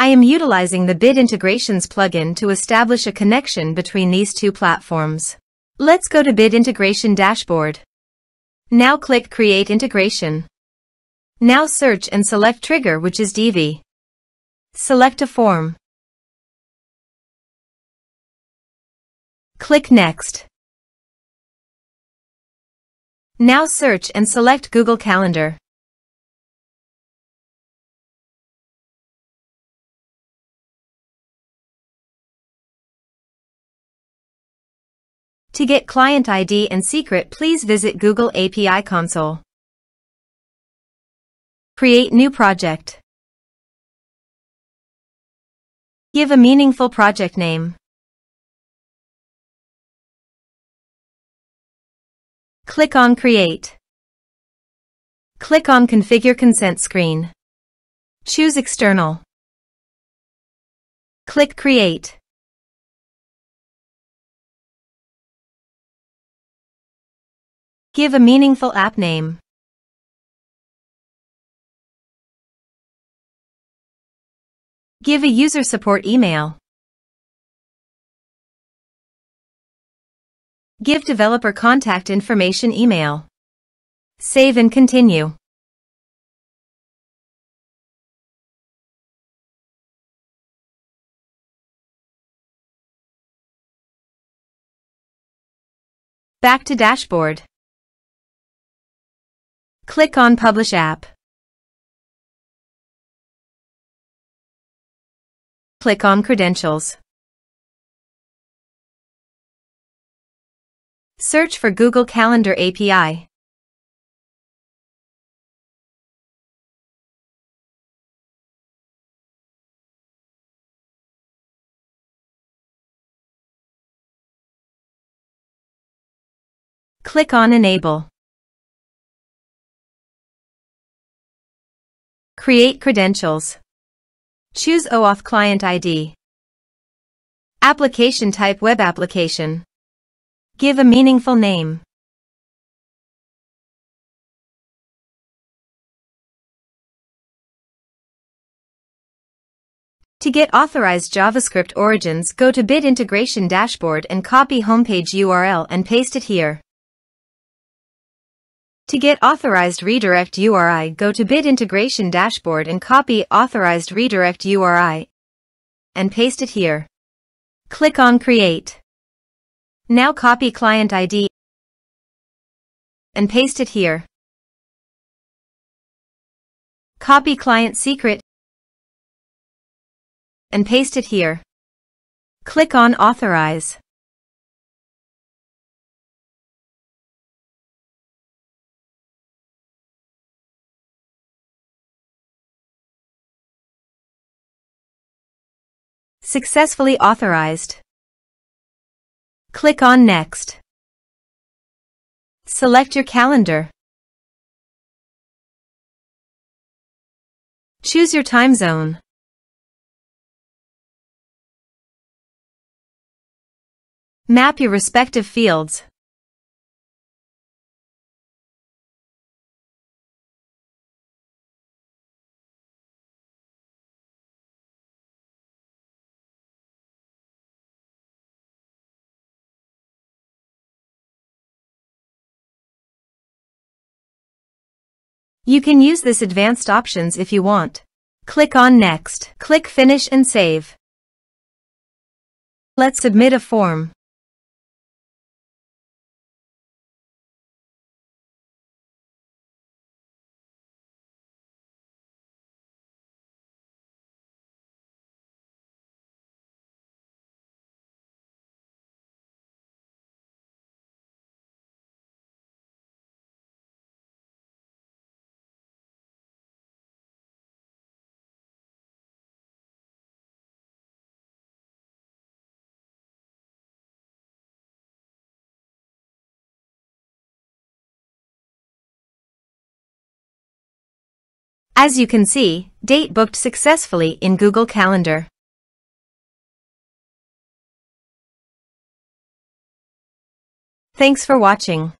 I am utilizing the Bit Integrations plugin to establish a connection between these two platforms. Let's go to Bit Integration Dashboard. Now click Create Integration. Now search and select Trigger which is Divi. Select a form. Click Next. Now search and select Google Calendar. To get client ID and secret please visit Google API Console. Create new project. Give a meaningful project name. Click on Create. Click on Configure Consent screen. Choose External. Click Create. Give a meaningful app name. Give a user support email. Give developer contact information email. Save and continue. Back to dashboard. Click on Publish App. Click on Credentials. Search for Google Calendar API. Click on Enable. Create credentials. Choose OAuth Client ID. Application type Web application. Give a meaningful name. To get authorized JavaScript origins go to Bit Integration Dashboard and copy homepage URL and paste it here. To get authorized redirect URI, go to Bit Integration Dashboard and copy authorized redirect URI and paste it here. Click on Create. Now copy client ID and paste it here. Copy client secret and paste it here. Click on Authorize. Successfully authorized. Click on Next. Select your calendar. Choose your time zone. Map your respective fields. You can use this advanced options if you want. Click on Next. Click Finish and Save. Let's submit a form. As you can see, date booked successfully in Google Calendar. Thanks for watching.